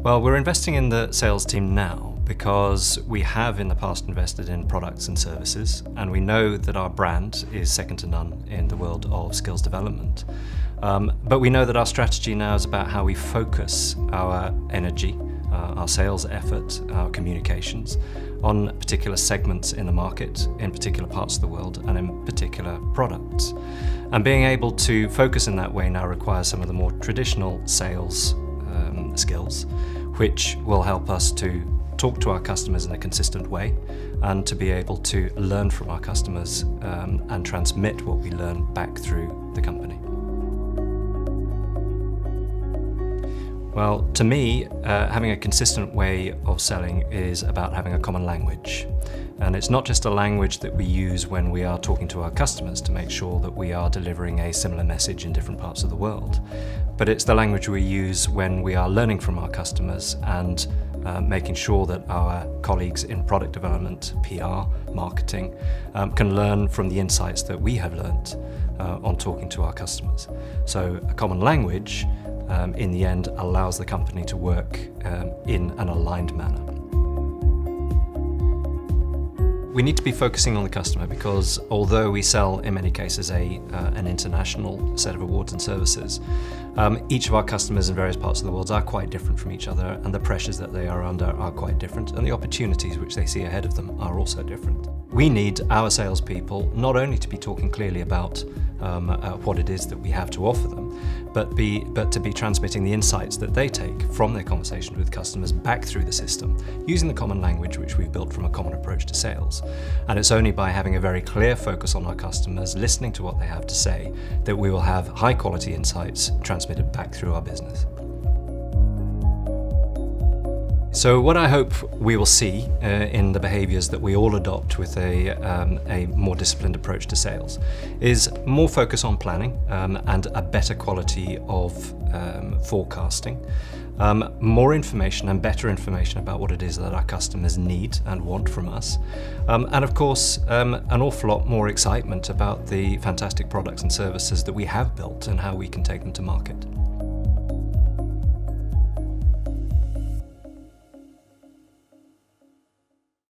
Well, we're investing in the sales team now because we have in the past invested in products and services, and we know that our brand is second to none in the world of skills development. Um, but we know that our strategy now is about how we focus our energy, uh, our sales effort, our communications on particular segments in the market, in particular parts of the world, and in particular products. And being able to focus in that way now requires some of the more traditional sales um, skills, which will help us to talk to our customers in a consistent way and to be able to learn from our customers um, and transmit what we learn back through the company. Well, to me, uh, having a consistent way of selling is about having a common language. And it's not just a language that we use when we are talking to our customers to make sure that we are delivering a similar message in different parts of the world, but it's the language we use when we are learning from our customers and uh, making sure that our colleagues in product development, PR, marketing, um, can learn from the insights that we have learnt uh, on talking to our customers. So a common language um, in the end allows the company to work um, in an aligned manner. We need to be focusing on the customer because although we sell in many cases a, uh, an international set of awards and services, um, each of our customers in various parts of the world are quite different from each other and the pressures that they are under are quite different and the opportunities which they see ahead of them are also different. We need our salespeople not only to be talking clearly about um, uh, what it is that we have to offer them, but, be, but to be transmitting the insights that they take from their conversations with customers back through the system, using the common language which we've built from a common approach to sales. And it's only by having a very clear focus on our customers, listening to what they have to say, that we will have high quality insights transmitted back through our business. So what I hope we will see uh, in the behaviours that we all adopt with a, um, a more disciplined approach to sales is more focus on planning um, and a better quality of um, forecasting, um, more information and better information about what it is that our customers need and want from us, um, and of course um, an awful lot more excitement about the fantastic products and services that we have built and how we can take them to market.